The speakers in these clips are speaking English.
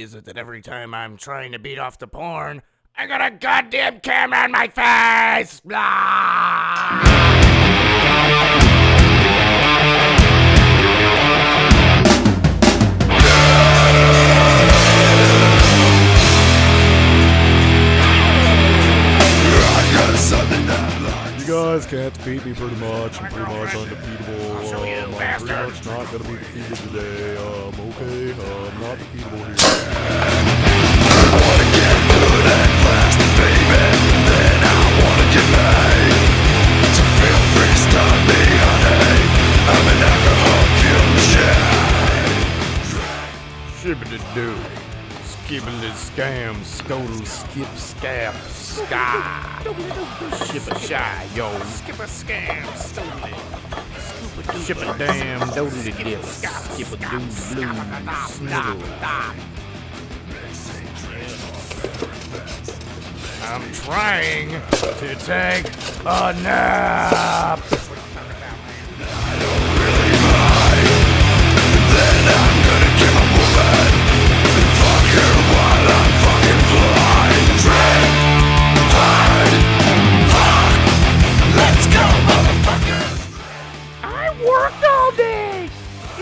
is it that every time I'm trying to beat off the porn, I got a goddamn camera on my face? Blah! Guys can't defeat me pretty much. I'm pretty much undefeatable. Um, I'm pretty much not gonna be defeated today. Um, okay, uh, I'm not defeatable here. I wanna get good and fast, baby. Then I wanna get paid. So feel free to stop me, honey. I'm an alcohol fume shit. Shibbity doo. Skibbity scam, scodal, skip, scap, sky. Ship a shy, yo. Skip a scam, stodely. Ship a damn, dodely dip. Skip a doo blue, sniddle. I'm trying to take a nap.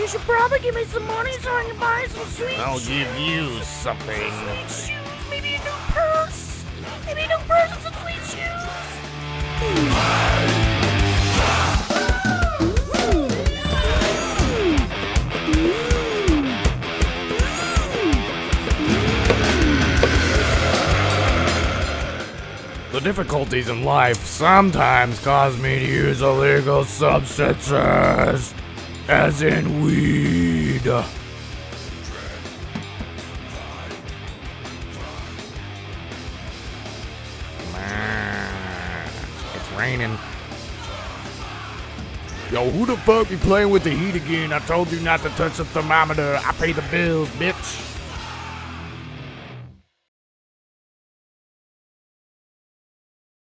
You should probably give me some money so I can buy some sweet I'll give you something. sweet shoes. Maybe a new purse. Maybe a new purse and some sweet shoes. The difficulties in life sometimes cause me to use illegal substances, as in weed. It's raining. Yo, who the fuck be playing with the heat again? I told you not to touch the thermometer. I pay the bills, bitch.